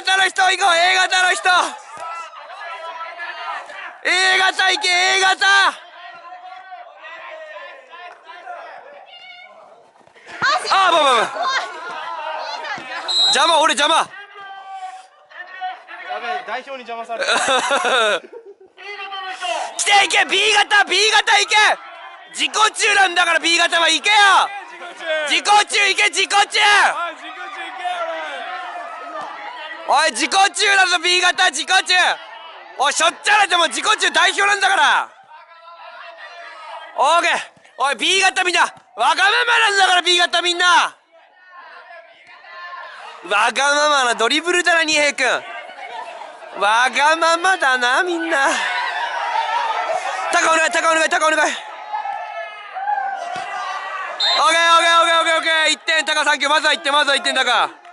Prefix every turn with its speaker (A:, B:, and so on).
A: 型の人行こう A 型の人。A 型行け A 型あばばば邪魔俺邪魔。
B: や代表に邪魔された。
A: 来ていけ B 型 B 型行け。自己中なんだから B 型は行けよ。自己中。行け自己中おい自己中だぞ B 型自己中。おいしょっちゃらでも自己中代表なんだから。オーケー。おい B 型みんな。わがままなんだから B 型みんな。わがままなドリブルだな二平君。わがままだなみんな。高お願い高お願い高お願い。オッケーオッケーオッケーオッケーオッケー。1点高サンキュー。まずは1点まずは1点高